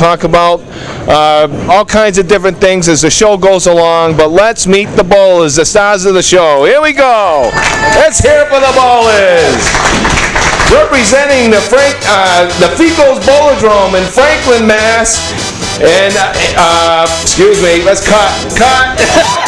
talk about uh, all kinds of different things as the show goes along. But let's meet the bowlers, the stars of the show. Here we go. Let's hear it for the bowlers. Representing the Frank, uh, the Ficos Bowlerdrome in Franklin, Mass. And uh, uh, excuse me, let's cut, cut.